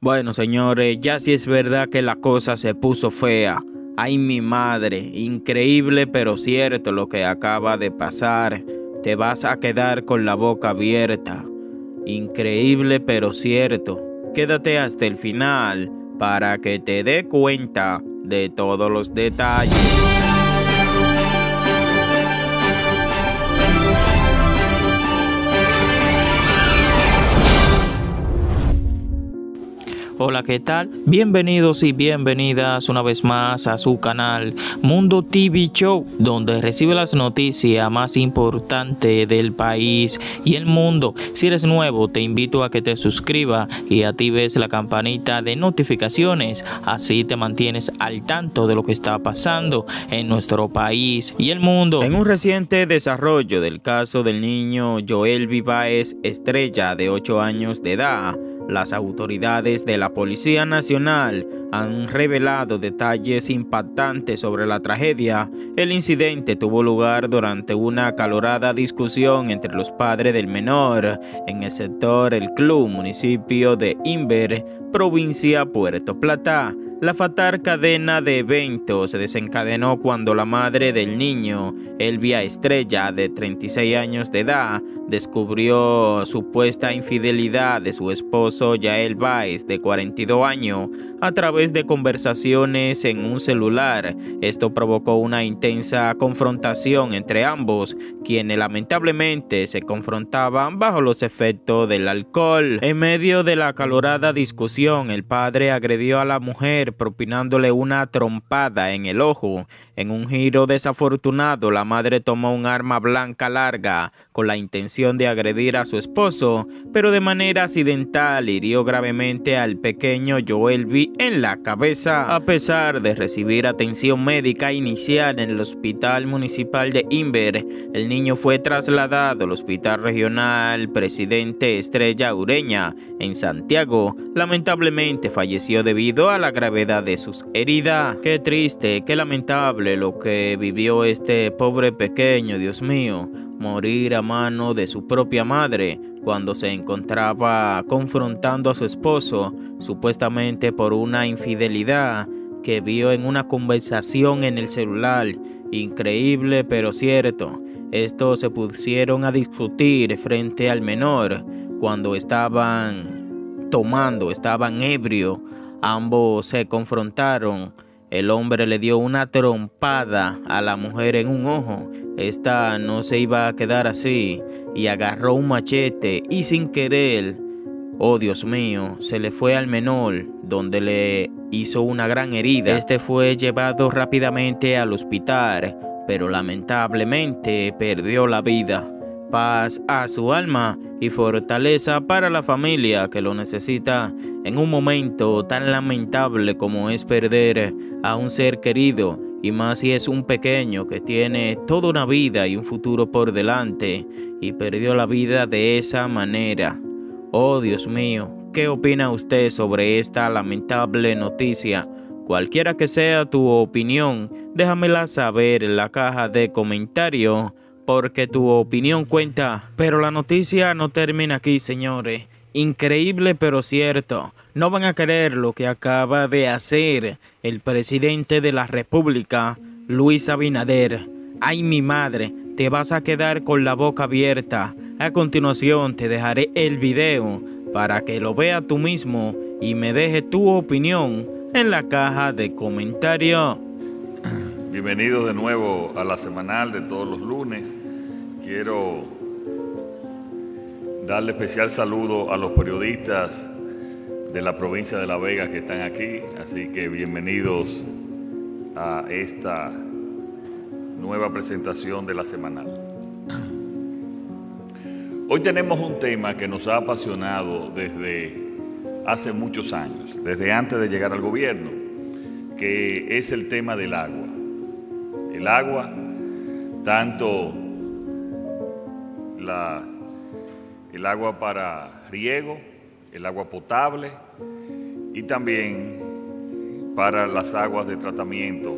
Bueno, señores, ya sí es verdad que la cosa se puso fea. Ay, mi madre, increíble pero cierto lo que acaba de pasar. Te vas a quedar con la boca abierta. Increíble pero cierto. Quédate hasta el final para que te dé cuenta de todos los detalles. Hola, ¿qué tal? Bienvenidos y bienvenidas una vez más a su canal Mundo TV Show, donde recibe las noticias más importantes del país y el mundo. Si eres nuevo, te invito a que te suscribas y actives la campanita de notificaciones, así te mantienes al tanto de lo que está pasando en nuestro país y el mundo. En un reciente desarrollo del caso del niño Joel Vivaes Estrella de 8 años de edad, las autoridades de la Policía Nacional han revelado detalles impactantes sobre la tragedia. El incidente tuvo lugar durante una acalorada discusión entre los padres del menor en el sector El Club, municipio de Inver, provincia Puerto Plata. La fatal cadena de eventos se desencadenó cuando la madre del niño, Elvia Estrella, de 36 años de edad, descubrió supuesta infidelidad de su esposo Yael Baez, de 42 años, a través de conversaciones en un celular. Esto provocó una intensa confrontación entre ambos, quienes lamentablemente se confrontaban bajo los efectos del alcohol. En medio de la acalorada discusión, el padre agredió a la mujer propinándole una trompada en el ojo. En un giro desafortunado, la madre tomó un arma blanca larga con la intención de agredir a su esposo, pero de manera accidental hirió gravemente al pequeño Joel V en la cabeza. A pesar de recibir atención médica inicial en el Hospital Municipal de Inver, el niño fue trasladado al Hospital Regional Presidente Estrella Ureña en Santiago. Lamentablemente falleció debido a la gravedad de sus heridas. Qué triste, qué lamentable lo que vivió este pobre pequeño, Dios mío morir a mano de su propia madre cuando se encontraba confrontando a su esposo supuestamente por una infidelidad que vio en una conversación en el celular. Increíble pero cierto. Estos se pusieron a discutir frente al menor cuando estaban tomando, estaban ebrio. Ambos se confrontaron. El hombre le dio una trompada a la mujer en un ojo esta no se iba a quedar así y agarró un machete y sin querer, oh Dios mío, se le fue al menor donde le hizo una gran herida. Este fue llevado rápidamente al hospital, pero lamentablemente perdió la vida. Paz a su alma y fortaleza para la familia que lo necesita en un momento tan lamentable como es perder a un ser querido y más si es un pequeño que tiene toda una vida y un futuro por delante y perdió la vida de esa manera. Oh Dios mío, ¿qué opina usted sobre esta lamentable noticia? Cualquiera que sea tu opinión, déjamela saber en la caja de comentarios porque tu opinión cuenta. Pero la noticia no termina aquí, señores. Increíble pero cierto. No van a creer lo que acaba de hacer el presidente de la República, Luis Abinader. Ay, mi madre, te vas a quedar con la boca abierta. A continuación te dejaré el video para que lo veas tú mismo y me deje tu opinión en la caja de comentarios. Bienvenidos de nuevo a la semanal de todos los lunes. Quiero darle especial saludo a los periodistas de la provincia de La Vega que están aquí, así que bienvenidos a esta nueva presentación de la semanal. Hoy tenemos un tema que nos ha apasionado desde hace muchos años, desde antes de llegar al gobierno, que es el tema del agua. El agua, tanto la el agua para riego, el agua potable y también para las aguas de tratamiento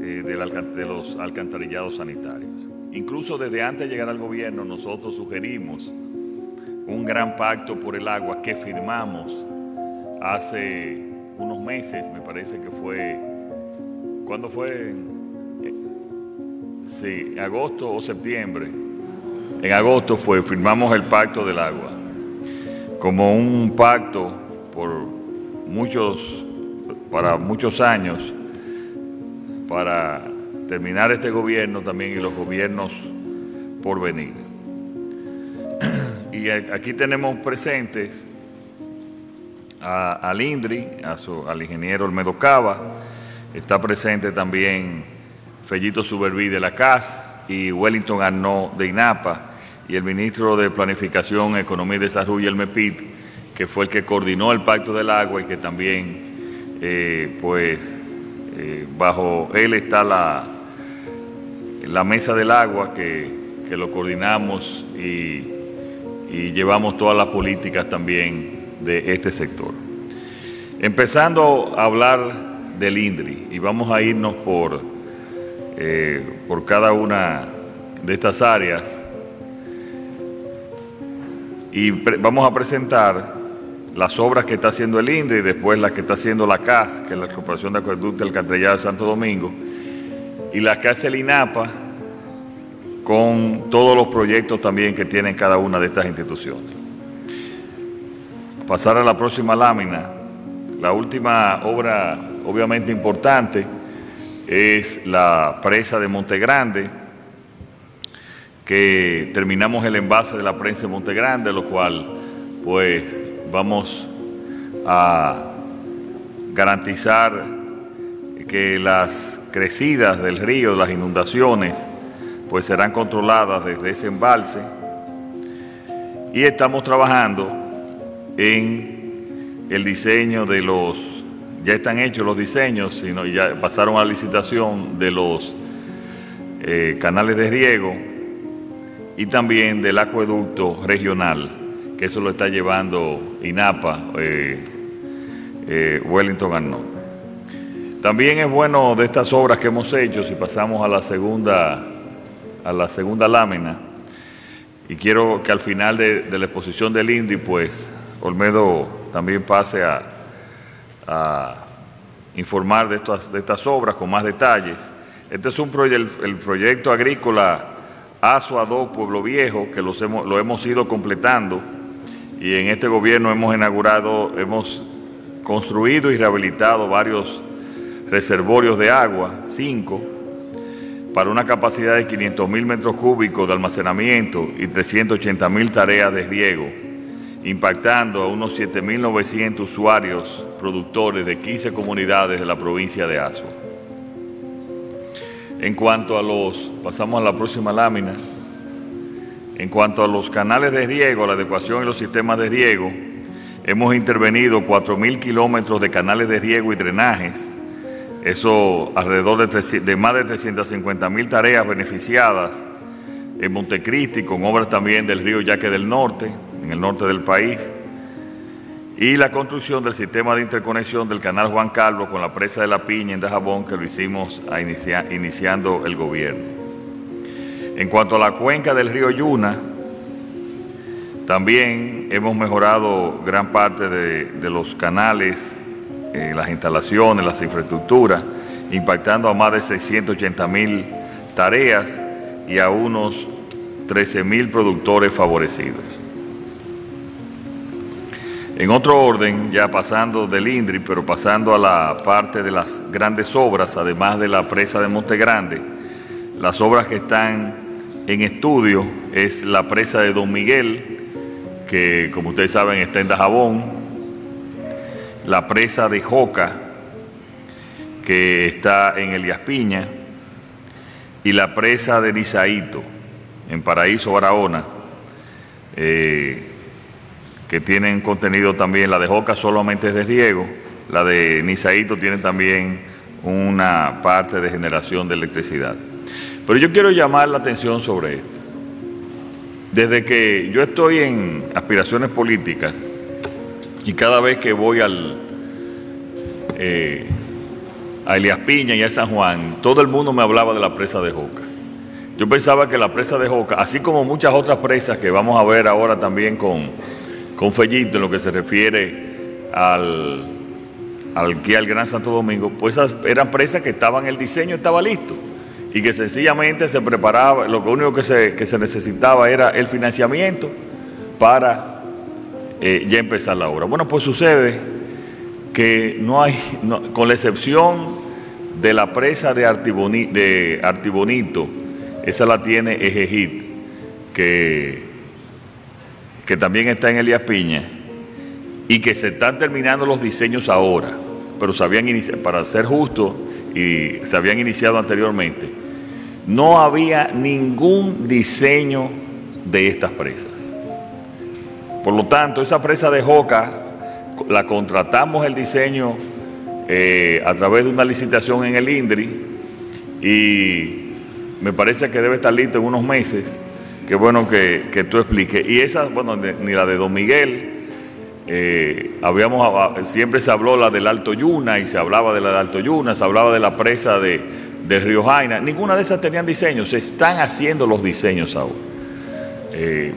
eh, de los alcantarillados sanitarios. Incluso desde antes de llegar al gobierno nosotros sugerimos un gran pacto por el agua que firmamos hace unos meses, me parece que fue, ¿cuándo fue? Sí, agosto o septiembre. En agosto fue, firmamos el Pacto del Agua, como un pacto por muchos, para muchos años, para terminar este gobierno también y los gobiernos por venir. Y aquí tenemos presentes al INDRI, al ingeniero Olmedo Cava, está presente también Fellito Suberví de la CAS y Wellington Arnaud de INAPA y el ministro de Planificación, Economía y Desarrollo, el MEPIT, que fue el que coordinó el Pacto del Agua y que también, eh, pues, eh, bajo él está la, la Mesa del Agua, que, lo coordinamos y, y llevamos todas las políticas también de este sector. Empezando a hablar del INDRI, y vamos a irnos por, eh, por cada una de estas áreas, y vamos a presentar las obras que está haciendo el INDRI y después las que está haciendo la CAS, que es la Corporación de Acueducto del Alcantarillado de Santo Domingo, y la que hace el INAPA con todos los proyectos también que tienen cada una de estas instituciones. Pasar a la próxima lámina. La última obra, obviamente importante, es la presa de Monte Grande, que terminamos el envase de la presa de Monte Grande, lo cual, pues, vamos a garantizar que las crecidas del río, las inundaciones, pues serán controladas desde ese embalse. Y estamos trabajando en el diseño de los, ya están hechos los diseños, sino ya pasaron a licitación de los eh, canales de riego y también del acueducto regional, que eso lo está llevando INAPA, eh, eh, Wellington Arnold. También es bueno de estas obras que hemos hecho, si pasamos a la segunda, a la segunda lámina, y quiero que al final de, de la exposición del INDI, pues Olmedo también pase a, informar de estas, obras con más detalles. Este es un el, proyecto agrícola 2 Pueblo Viejo, que hemos, lo hemos ido completando y en este gobierno hemos inaugurado, hemos construido y rehabilitado varios reservorios de agua, cinco, para una capacidad de 500 mil metros cúbicos de almacenamiento y 380 mil tareas de riego impactando a unos 7.900 usuarios productores de 15 comunidades de la provincia de Azua. En cuanto a los, pasamos a la próxima lámina, en cuanto a los canales de riego, la adecuación y los sistemas de riego, hemos intervenido 4.000 kilómetros de canales de riego y drenajes, eso alrededor de, de más de 350.000 tareas beneficiadas en Montecristi, con obras también del río Yaque del Norte, en el norte del país, y la construcción del sistema de interconexión del canal Juan Carlos con la presa de la Piña en Dajabón, que lo hicimos iniciando el gobierno. En cuanto a la cuenca del río Yuna, también hemos mejorado gran parte de, los canales, eh, las instalaciones, las infraestructuras, impactando a más de 680 mil tareas y a unos 13 mil productores favorecidos. En otro orden, ya pasando del INDRI, pero pasando a la parte de las grandes obras, además de la presa de Monte Grande, las obras que están en estudio es la presa de Don Miguel, que como ustedes saben está en Dajabón, la presa de Joca, que está en Elias Piña, y la presa de Nizaito, en Paraíso, Barahona, eh, tienen contenido también, la de Joca solamente es de riego, la de Nizaito tiene también una parte de generación de electricidad. Pero yo quiero llamar la atención sobre esto. Desde que yo estoy en aspiraciones políticas y cada vez que voy al, eh, a Elias Piña y a San Juan, todo el mundo me hablaba de la presa de Joca. Yo pensaba que la presa de Joca, así como muchas otras presas que vamos a ver ahora también con, con Fellito en lo que se refiere al, al, al Gran Santo Domingo, pues esas eran presas que estaban, el diseño estaba listo y que sencillamente se preparaba, lo único que se, que se necesitaba era el financiamiento para eh, ya empezar la obra. Bueno, pues sucede que no hay, con la excepción de la presa de, de Artibonito, esa la tiene Ejejit, que, que también está en Elías Piña, y que se están terminando los diseños ahora, pero se habían para ser justo, y se habían iniciado anteriormente no había ningún diseño de estas presas. Por lo tanto, esa presa de Joca la contratamos el diseño eh, a través de una licitación en el INDRI y me parece que debe estar lista en unos meses. Qué bueno que, tú expliques. Y esa, bueno, ni la de Don Miguel, eh, habíamos, siempre se habló la del Alto Yuna y se hablaba de la del Alto Yuna, se hablaba de la presa de, de Río Jaina, ninguna de esas tenían diseños, se están haciendo los diseños ahora. Eh,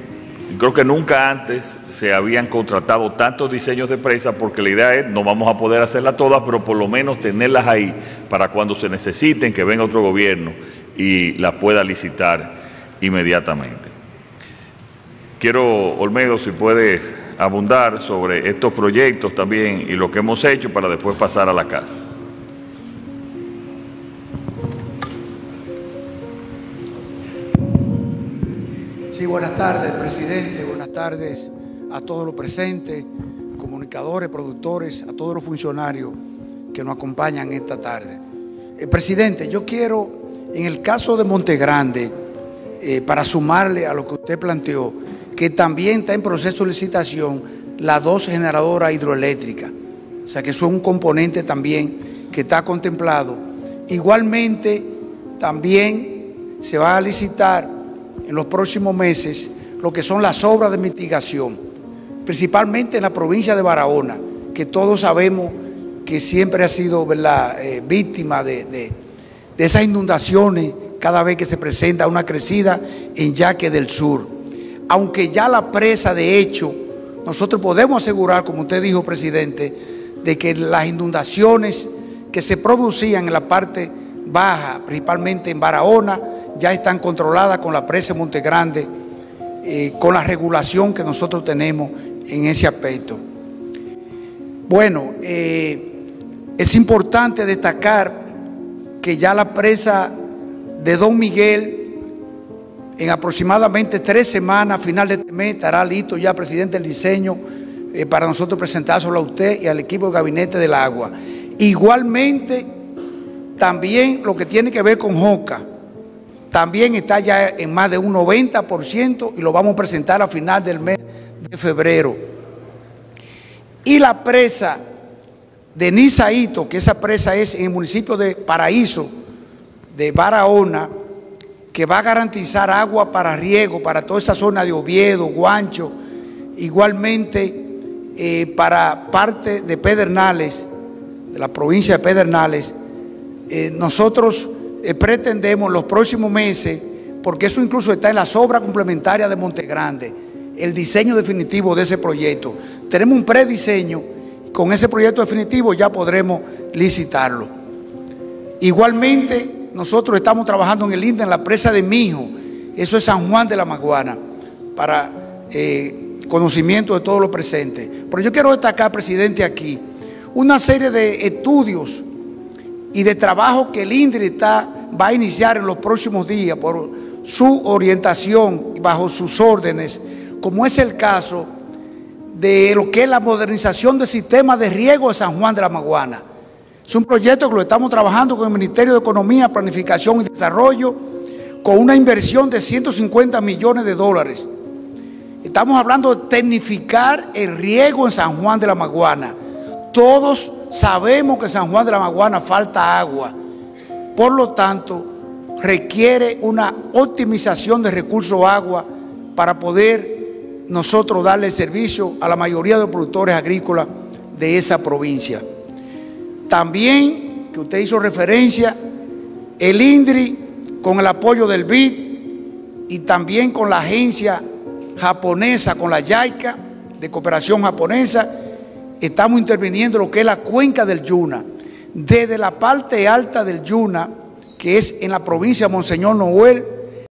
creo que nunca antes se habían contratado tantos diseños de presa porque la idea es, no vamos a poder hacerlas todas, pero por lo menos tenerlas ahí para cuando se necesiten que venga otro gobierno y las pueda licitar inmediatamente. Quiero, Olmedo, si puedes abundar sobre estos proyectos también y lo que hemos hecho para después pasar a la casa. Sí, buenas tardes, presidente. Buenas tardes a todos los presentes, comunicadores, productores, a todos los funcionarios que nos acompañan esta tarde. Eh, presidente, yo quiero, en el caso de Montegrande, eh, para sumarle a lo que usted planteó, que también está en proceso de licitación la dos generadora hidroeléctrica. O sea que eso es un componente también que está contemplado. Igualmente, también se va a licitar en los próximos meses lo que son las obras de mitigación, principalmente en la provincia de Barahona, que todos sabemos que siempre ha sido eh, víctima de, de, esas inundaciones cada vez que se presenta una crecida en Yaque del Sur. Aunque ya la presa, de hecho, nosotros podemos asegurar, como usted dijo, presidente, de que las inundaciones que se producían en la parte baja, principalmente en Barahona, ya están controladas con la presa Monte Grande, eh, con la regulación que nosotros tenemos en ese aspecto. Bueno, eh, es importante destacar que ya la presa de Don Miguel en aproximadamente tres semanas, final de este mes, estará listo ya, presidente, el diseño eh, para nosotros presentárselo a usted y al equipo de gabinete del agua. Igualmente, también lo que tiene que ver con JOCA, también está ya en más de un 90% y lo vamos a presentar a final del mes de febrero. Y la presa de Nizaito, que esa presa es en el municipio de Paraíso, de Barahona, que va a garantizar agua para riego para toda esa zona de Oviedo, Guancho, igualmente eh, para parte de Pedernales, de la provincia de Pedernales, eh, nosotros eh, pretendemos los próximos meses, porque eso incluso está en las obras complementarias de Montegrande, el diseño definitivo de ese proyecto. Tenemos un prediseño, con ese proyecto definitivo ya podremos licitarlo. Igualmente, nosotros estamos trabajando en el INDE, en la presa de Mijo, eso es San Juan de la Maguana, para eh, conocimiento de todos los presentes. Pero yo quiero destacar, presidente, aquí una serie de estudios y de trabajo que el INDRI está, va a iniciar en los próximos días por su orientación y bajo sus órdenes, como es el caso de lo que es la modernización del sistema de riego de San Juan de la Maguana. Es un proyecto que lo estamos trabajando con el Ministerio de Economía, Planificación y Desarrollo, con una inversión de 150 millones de dólares. Estamos hablando de tecnificar el riego en San Juan de la Maguana. Todos Sabemos que San Juan de la Maguana falta agua, por lo tanto requiere una optimización de recursos agua para poder nosotros darle servicio a la mayoría de los productores agrícolas de esa provincia. También, que usted hizo referencia, el INDRI con el apoyo del BID y también con la agencia japonesa, con la YAICA de cooperación japonesa, estamos interviniendo lo que es la cuenca del Yuna, desde la parte alta del Yuna, que es en la provincia de Monseñor Noel,